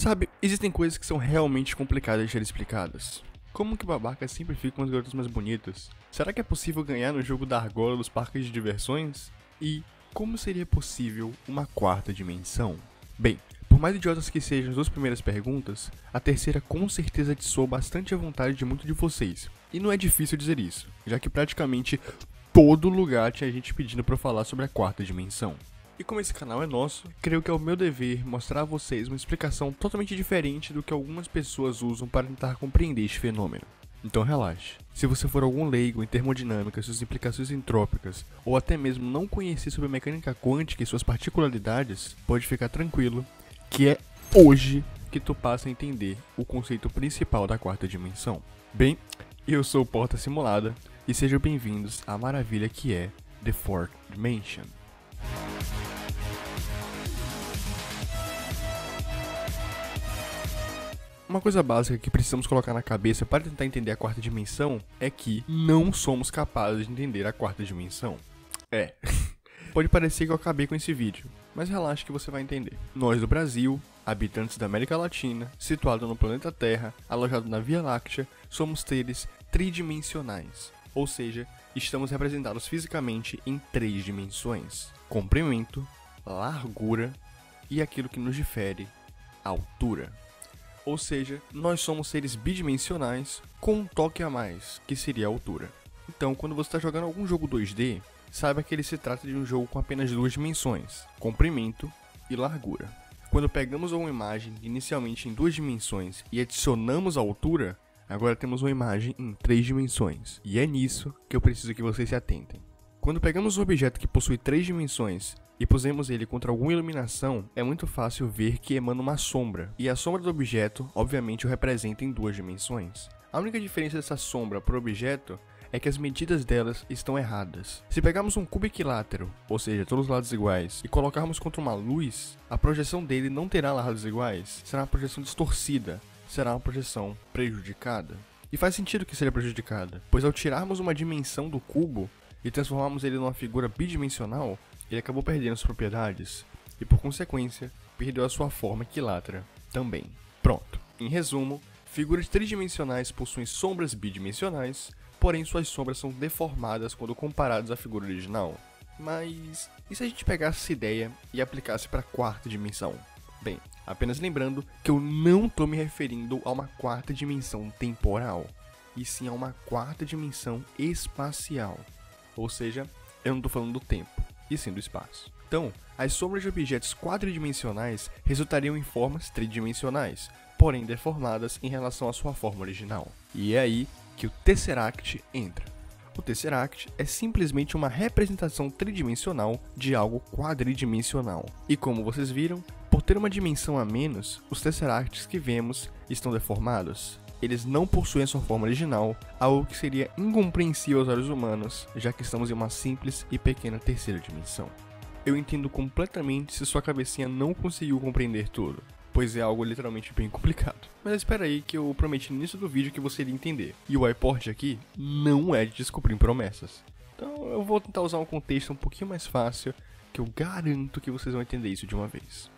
Sabe, existem coisas que são realmente complicadas de ser explicadas. Como que babaca sempre fica com as garotas mais bonitas? Será que é possível ganhar no jogo da argola dos parques de diversões? E como seria possível uma quarta dimensão? Bem, por mais idiotas que sejam as duas primeiras perguntas, a terceira com certeza atiçou bastante a vontade de muitos de vocês. E não é difícil dizer isso, já que praticamente todo lugar tinha gente pedindo para falar sobre a quarta dimensão. E como esse canal é nosso, creio que é o meu dever mostrar a vocês uma explicação totalmente diferente do que algumas pessoas usam para tentar compreender este fenômeno. Então relaxe. Se você for algum leigo em termodinâmica, suas implicações entrópicas, ou até mesmo não conhecer sobre a mecânica quântica e suas particularidades, pode ficar tranquilo que é hoje que tu passa a entender o conceito principal da quarta dimensão. Bem, eu sou o Porta Simulada e sejam bem-vindos à maravilha que é The Fourth Dimension. Uma coisa básica que precisamos colocar na cabeça para tentar entender a quarta dimensão é que não somos capazes de entender a quarta dimensão. É. Pode parecer que eu acabei com esse vídeo, mas relaxe que você vai entender. Nós do Brasil, habitantes da América Latina, situado no planeta Terra, alojado na Via Láctea, somos seres tridimensionais, ou seja, estamos representados fisicamente em três dimensões: comprimento, largura e aquilo que nos difere, altura. Ou seja, nós somos seres bidimensionais com um toque a mais, que seria a altura. Então, quando você está jogando algum jogo 2D, saiba que ele se trata de um jogo com apenas duas dimensões, comprimento e largura. Quando pegamos uma imagem inicialmente em duas dimensões e adicionamos a altura, agora temos uma imagem em três dimensões. E é nisso que eu preciso que vocês se atentem. Quando pegamos um objeto que possui três dimensões e pusemos ele contra alguma iluminação, é muito fácil ver que emana uma sombra, e a sombra do objeto, obviamente, o representa em duas dimensões. A única diferença dessa sombra para o objeto é que as medidas delas estão erradas. Se pegarmos um cubo equilátero, ou seja, todos os lados iguais, e colocarmos contra uma luz, a projeção dele não terá lados iguais, será uma projeção distorcida, será uma projeção prejudicada. E faz sentido que seja prejudicada, pois ao tirarmos uma dimensão do cubo e transformarmos ele numa figura bidimensional, ele acabou perdendo as propriedades e, por consequência, perdeu a sua forma equilátera também. Pronto. Em resumo, figuras tridimensionais possuem sombras bidimensionais, porém suas sombras são deformadas quando comparadas à figura original. Mas e se a gente pegasse essa ideia e aplicasse para a quarta dimensão? Bem, apenas lembrando que eu não estou me referindo a uma quarta dimensão temporal, e sim a uma quarta dimensão espacial. Ou seja, eu não estou falando do tempo e sim do espaço. Então, as sombras de objetos quadridimensionais resultariam em formas tridimensionais, porém deformadas em relação à sua forma original. E é aí que o Tesseract entra. O Tesseract é simplesmente uma representação tridimensional de algo quadridimensional. E como vocês viram, por ter uma dimensão a menos, os Tesseracts que vemos estão deformados eles não possuem sua forma original, algo que seria incompreensível aos olhos humanos, já que estamos em uma simples e pequena terceira dimensão. Eu entendo completamente se sua cabecinha não conseguiu compreender tudo, pois é algo literalmente bem complicado. Mas espera aí que eu prometi no início do vídeo que você iria entender. E o iPort aqui não é de descobrir promessas. Então eu vou tentar usar um contexto um pouquinho mais fácil, que eu garanto que vocês vão entender isso de uma vez.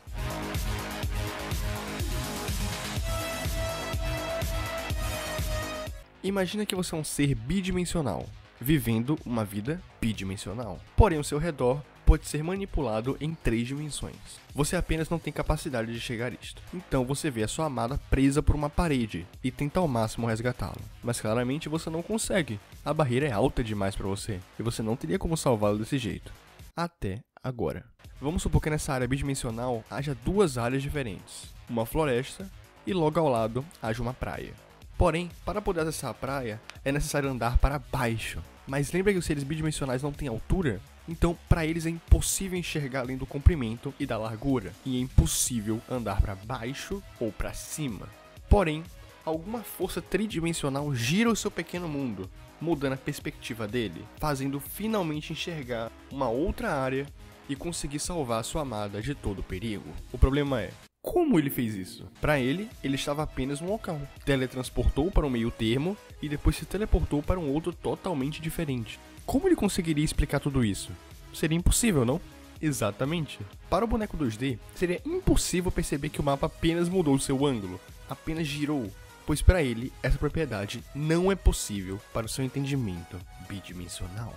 Imagina que você é um ser bidimensional, vivendo uma vida bidimensional. Porém, o seu redor pode ser manipulado em três dimensões. Você apenas não tem capacidade de chegar a isto. Então você vê a sua amada presa por uma parede e tenta ao máximo resgatá-la. Mas claramente você não consegue. A barreira é alta demais para você e você não teria como salvá-la desse jeito. Até agora. Vamos supor que nessa área bidimensional haja duas áreas diferentes, uma floresta e logo ao lado haja uma praia. Porém, para poder acessar a praia, é necessário andar para baixo. Mas lembra que os seres bidimensionais não têm altura? Então, para eles é impossível enxergar além do comprimento e da largura, e é impossível andar para baixo ou para cima. Porém, alguma força tridimensional gira o seu pequeno mundo, mudando a perspectiva dele, fazendo finalmente enxergar uma outra área e conseguir salvar sua amada de todo perigo. O problema é, como ele fez isso? Para ele, ele estava apenas no local. Teletransportou para um meio termo e depois se teleportou para um outro totalmente diferente. Como ele conseguiria explicar tudo isso? Seria impossível, não? Exatamente. Para o boneco 2D, seria impossível perceber que o mapa apenas mudou seu ângulo, apenas girou, pois para ele essa propriedade não é possível para o seu entendimento bidimensional.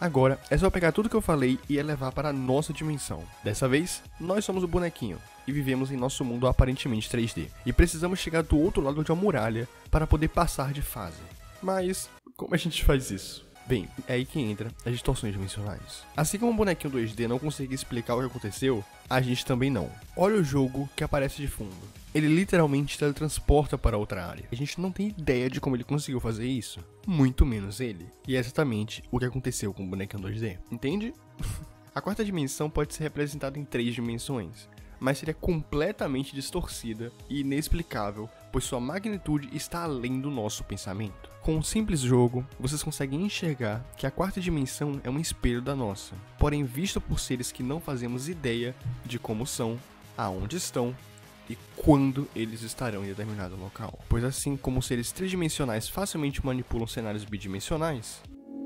Agora é só pegar tudo que eu falei e elevar para a nossa dimensão. Dessa vez, nós somos o bonequinho e vivemos em nosso mundo aparentemente 3D, e precisamos chegar do outro lado de uma muralha para poder passar de fase. Mas como a gente faz isso? Bem, é aí que entra as distorções dimensionais. Assim como o bonequinho 2D não consegue explicar o que aconteceu, a gente também não. Olha o jogo que aparece de fundo. Ele literalmente teletransporta para outra área. A gente não tem ideia de como ele conseguiu fazer isso. Muito menos ele. E é exatamente o que aconteceu com o bonequinho 2D. Entende? a quarta dimensão pode ser representada em três dimensões mas seria completamente distorcida e inexplicável, pois sua magnitude está além do nosso pensamento. Com um simples jogo, vocês conseguem enxergar que a quarta dimensão é um espelho da nossa, porém visto por seres que não fazemos ideia de como são, aonde estão e quando eles estarão em determinado local. Pois assim como seres tridimensionais facilmente manipulam cenários bidimensionais,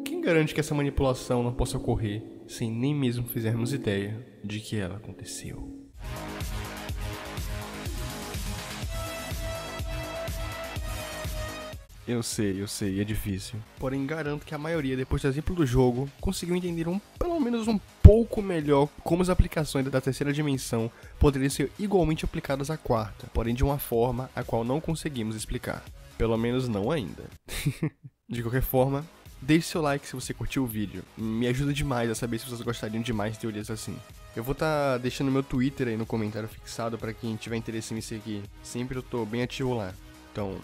quem garante que essa manipulação não possa ocorrer sem nem mesmo fizermos ideia de que ela aconteceu? Eu sei, eu sei, é difícil. Porém, garanto que a maioria, depois do exemplo do jogo, conseguiu entender um, pelo menos um pouco melhor como as aplicações da terceira dimensão poderiam ser igualmente aplicadas à quarta, porém de uma forma a qual não conseguimos explicar. Pelo menos não ainda. de qualquer forma, deixe seu like se você curtiu o vídeo. Me ajuda demais a saber se vocês gostariam de mais teorias assim. Eu vou estar tá deixando meu Twitter aí no comentário fixado para quem tiver interesse em me seguir. Sempre eu tô bem ativo lá. Então,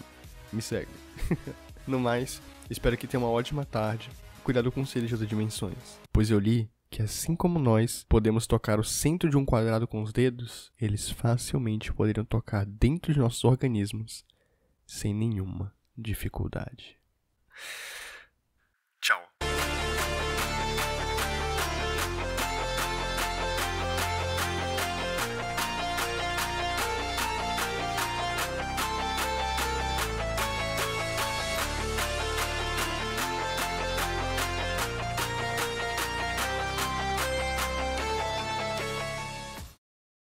me segue. no mais, espero que tenha uma ótima tarde. Cuidado com os seres de outras dimensões. Pois eu li que assim como nós podemos tocar o centro de um quadrado com os dedos, eles facilmente poderiam tocar dentro de nossos organismos sem nenhuma dificuldade.